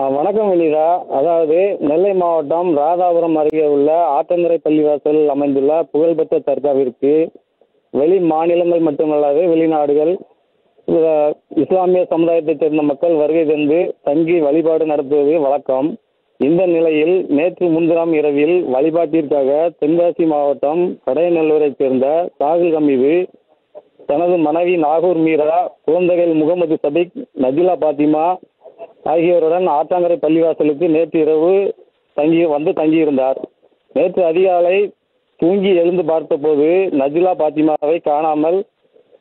ஆ, வணக்கம் வினிதா. அதாவது நெல்லை மாவட்டம் ராதாபுரம் அருகே உள்ள ஆத்தங்கரை பள்ளிவாசல் அமைந்துள்ள புகழ்பெற்ற தர்காவிற்கு வெளி மாநிலங்கள் மட்டுமல்லாது வெளிநாடுகள் இஸ்லாமிய சமுதாயத்தைச் சேர்ந்த மக்கள் வருகை தந்து தங்கி வழிபாடு நடத்துவது வழக்கம். இந்த நிலையில் நேற்று முன்தினம் இரவில் வழிபாட்டிற்காக தென்காசி மாவட்டம் கடையநல்லூரைச் சேர்ந்த சாகுல் ஹமீது தனது மனைவி நாகூர் மீரா குழந்தைகள் முகமது சபிக் நஜிலா பாத்திமா ஆகியோருடன் ஆற்றங்கரை பள்ளிவாசலுக்கு நேற்று இரவு தங்கி வந்து தங்கியிருந்தார். நேற்று அதிகாலை தூங்கி எழுந்து பார்த்தபோது நஜிலா பாத்திமாவை காணாமல்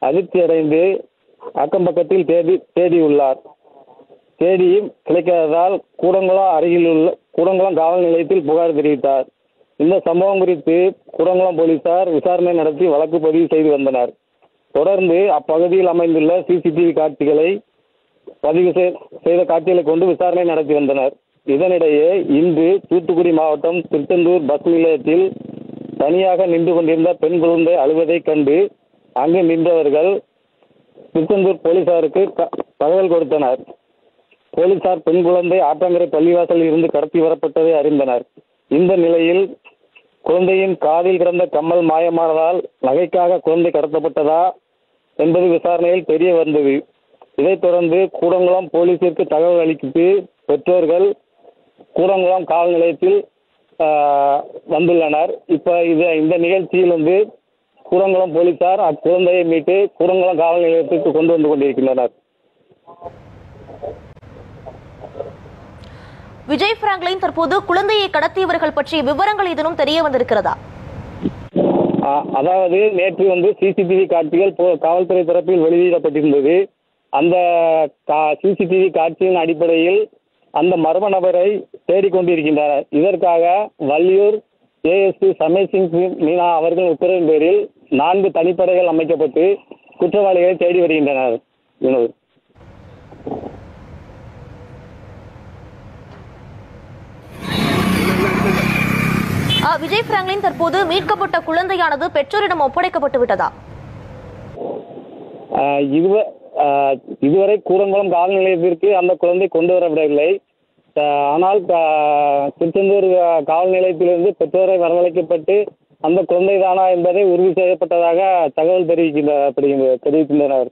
அதிர்ச்சியடைந்து அக்கம் பக்கத்தில் தேடி தேடியுள்ளார். தேடியும் கிடைக்காததால் கூடங்குளம் அருகில் உள்ள கூடங்குளம் காவல் நிலையத்தில் புகார் தெரிவித்தார். இந்த சம்பவம் குறித்து கூடங்குளம் போலீசார் விசாரணை நடத்தி வழக்கு பதிவு செய்து வந்தனர். தொடர்ந்து அப்பகுதியில் அமைந்துள்ள சிசிடிவி காட்சிகளை பதிவு செய்த காட்சிகளை கொண்டு விசாரணை நடத்தி வந்தனர். இதனிடையே இன்று தூத்துக்குடி மாவட்டம் திருச்செந்தூர் பஸ் நிலையத்தில் தனியாக நின்று கொண்டிருந்த பெண் குழந்தை அழுவதைக் கண்டு அங்கு நின்றவர்கள் திருச்செந்தூர் போலீசாருக்கு த- தகவல் கொடுத்தனர். போலீசார் பெண் குழந்தை ஆற்றங்கரை பள்ளிவாசலில் இருந்து கடத்தி வரப்பட்டதை அறிந்தனர். இந்த நிலையில் குழந்தையின் காதில் கிடந்த கம்மல் மாயமானதால் நகைக்காக குழந்தை கடத்தப்பட்டதா என்பது விசாரணையில் தெரிய வந்தது. இதைத் தொடர்ந்து கூடங்குளம் போலீசிற்கு தகவல் அளித்து பெற்றோர்கள் கூடங்குளம் காவல் நிலையத்தில் வந்துள்ளனர். இப்போ இது இந்த நிகழ்ச்சியில் வந்து கூடங்குளம் போலீசார் அக்குழந்தையை மீட்டு கூடங்குளம் காவல் நிலையத்திற்கு கொண்டு வந்து கொண்டிருக்கின்றனர். விஜய் பிராங்க்லின் தற்போது குழந்தையை கடத்தியவர்கள் பற்றிய விவரங்கள் ஏதேனும் தெரிய வந்திருக்கிறதா? அதாவது நேற்று வந்து சிசிடிவி காட்சிகள் காவல்துறை தரப்பில் வெளியிடப்பட்டிருந்தது. அந்த சிசிடிவி காட்சியின் அடிப்படையில் அந்த மர்ம நபரை தேடிக்கொண்டிருக்கின்றனர் இதற்காக வள்ளியூர் ஏஎஸ்பி சமீர் சிங் மீனா அவர்கள் உத்தரவின் பேரில் நான்கு தனிப்படைகள் அமைக்கப்பட்டு குற்றவாளிகளை தேடி வருகின்றனர். வினோத். ஆ, விஜய் பிராங்க்லின் தற்போது மீட்கப்பட்ட குழந்தையானது பெற்றோரிடம் ஒப்படைக்கப்பட்டு விட்டதா? இதுவரை கூடங்குளம் காவல் நிலையத்திற்கு அந்த குழந்தை கொண்டு வரப்படவில்லை. ஆனால் திருச்செந்தூர் காவல் நிலையத்திலிருந்து பெற்றோரை வரவழைக்கப்பட்டு அந்த குழந்தை தானா என்பதை உறுதி செய்யப்பட்டதாக தகவல் தெரிவிக்கின்ற தெரிவிக்கின்றனர்.